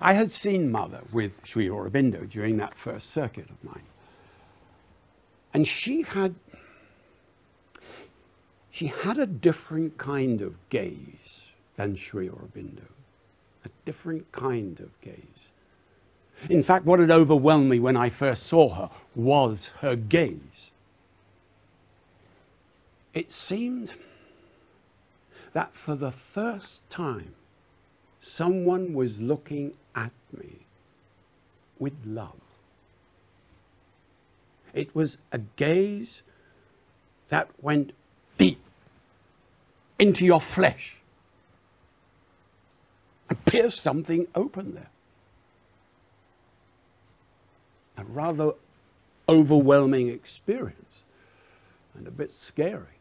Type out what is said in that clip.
I had seen Mother with Sri Aurobindo during that first circuit of mine. And she had she had a different kind of gaze than Sri Aurobindo, a different kind of gaze. In fact, what had overwhelmed me when I first saw her was her gaze. It seemed that for the first time, someone was looking at me with love. It was a gaze that went deep into your flesh and pierced something open there. A rather overwhelming experience and a bit scary.